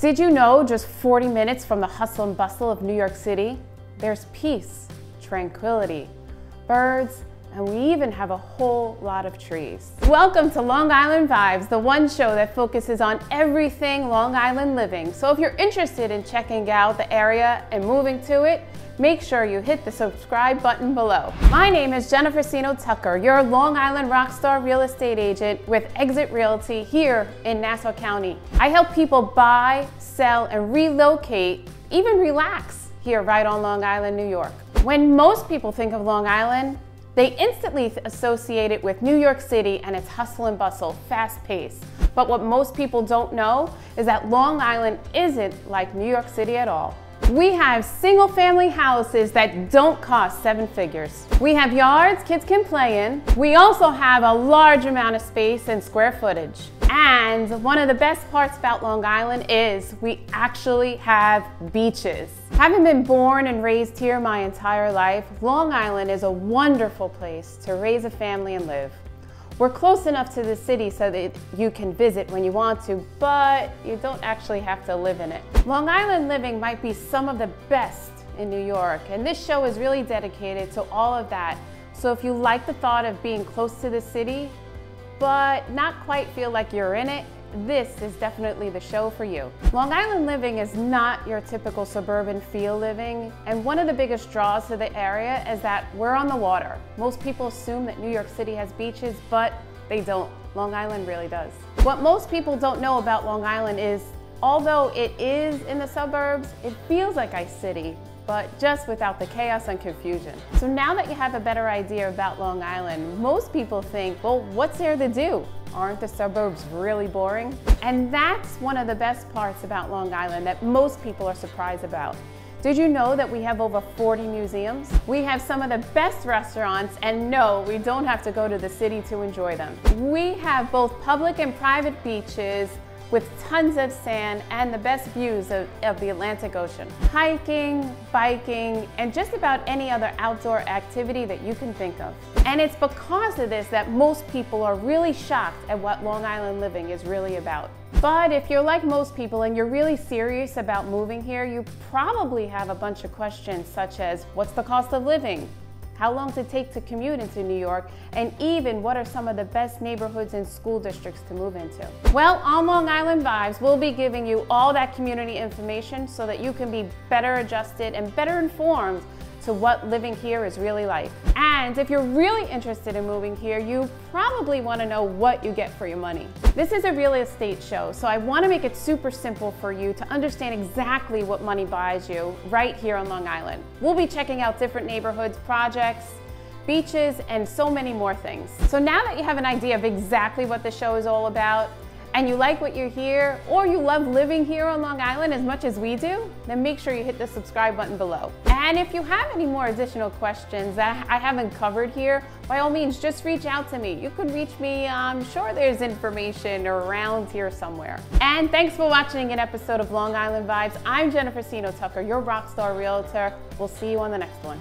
Did you know just 40 minutes from the hustle and bustle of New York City, there's peace, tranquility, birds, and we even have a whole lot of trees. Welcome to Long Island Vibes, the one show that focuses on everything Long Island living. So if you're interested in checking out the area and moving to it, make sure you hit the subscribe button below. My name is Jennifer Seeno Tucker, your Long Island rockstar real estate agent with Exit Realty here in Nassau County. I help people buy, sell, and relocate, even relax here right on Long Island, New York. When most people think of Long Island, they instantly associate it with New York City and its hustle and bustle, fast pace. But what most people don't know is that Long Island isn't like New York City at all. We have single family houses that don't cost seven figures. We have yards kids can play in. We also have a large amount of space and square footage. And one of the best parts about Long Island is we actually have beaches. Having been born and raised here my entire life, Long Island is a wonderful place to raise a family and live. We're close enough to the city so that you can visit when you want to, but you don't actually have to live in it. Long Island living might be some of the best in New York, and this show is really dedicated to all of that. So if you like the thought of being close to the city, but not quite feel like you're in it, this is definitely the show for you. Long Island living is not your typical suburban feel living, and one of the biggest draws to the area is that we're on the water. Most people assume that New York City has beaches, but they don't. Long Island really does. What most people don't know about Long Island is, although it is in the suburbs, it feels like a city, but just without the chaos and confusion. So now that you have a better idea about Long Island, most people think, well, what's there to do? Aren't the suburbs really boring? And that's one of the best parts about Long Island that most people are surprised about. Did you know that we have over 40 museums? We have some of the best restaurants, and no, we don't have to go to the city to enjoy them. We have both public and private beaches, with tons of sand and the best views of, of, the Atlantic Ocean. Hiking, biking, and just about any other outdoor activity that you can think of. And it's because of this that most people are really shocked at what Long Island living is really about. But if you're like most people and you're really serious about moving here, you probably have a bunch of questions such as, what's the cost of living? How long does it take to commute into New York, and even what are some of the best neighborhoods and school districts to move into. Well, on Long Island Vibes, we'll be giving you all that community information so that you can be better adjusted and better informed to what living here is really like. And if you're really interested in moving here, you probably want to know what you get for your money. This is a real estate show, so I want to make it super simple for you to understand exactly what money buys you right here on Long Island. We'll be checking out different neighborhoods, projects, beaches, and so many more things. So now that you have an idea of exactly what the show is all about, and you like what you hear, or you love living here on Long Island as much as we do, then make sure you hit the subscribe button below. And if you have any more additional questions that I haven't covered here, by all means, just reach out to me. You could reach me, I'm sure there's information around here somewhere. And thanks for watching an episode of Long Island Vibes. I'm Jennifer Seeno Tucker, your rockstar realtor. We'll see you on the next one.